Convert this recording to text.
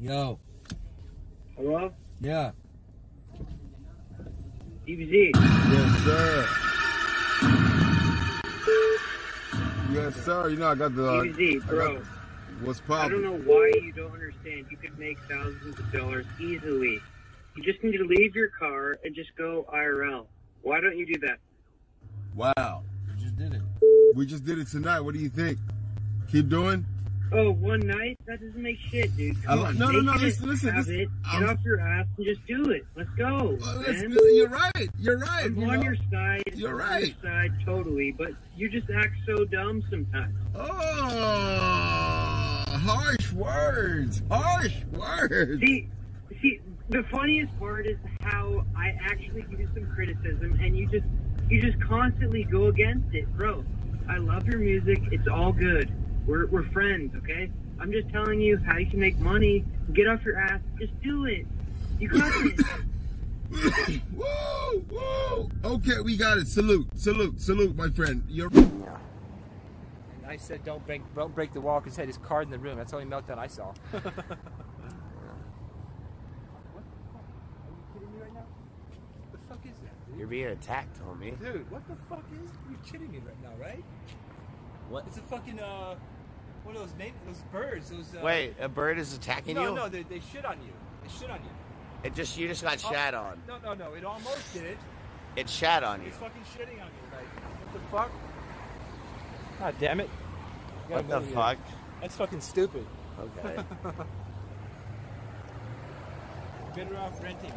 Yo. Hello? Yeah. EBZ. Yes, sir. Yes, sir. You know I got the. EBZ, bro. got- what's I don't know why you don't understand. You could make thousands of dollars easily. You just need to leave your car and just go IRL. Why don't you do that? Wow. You just did it. We just did it tonight. What do you think? Keep doing? Oh, one night? That doesn't make shit, dude. Come on, no, no, no, listen, listen, Have listen. it, get off your ass and just do it. Let's go, Well, man. You're right. You're right. I'm you on know? your side. You're right. your side totally, but you just act so dumb sometimes. Oh, harsh words. Harsh words. See, see, the funniest part is how I actually give you some criticism, and you just, you just constantly go against it, bro. I love your music. It's all good. We're, we're friends, okay? I'm just telling you how you can make money. Get off your ass. Just do it. You got this. whoa, whoa. Okay, we got it. Salute, salute, salute, my friend. You're. And I said, don't break, don't break the wall because he had his card in the room. That's the only meltdown I saw. what the fuck? Are you kidding me right now? What the fuck is that, dude? You're being attacked, homie. Dude, what the fuck is? You're kidding me right now, right? What? It's a fucking uh, what are those name? Those birds? Those uh, Wait, a bird is attacking No, you? no, they, they shit on you. They shit on you. It just you just got shat Oh, on. No, no, no. It almost did it. It shat on you. It's fucking shitting on you. Like, what the fuck? God damn it. What the move here. fuck? That's fucking stupid. Okay. Better off renting.